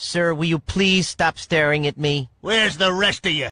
Sir, will you please stop staring at me? Where's the rest of you?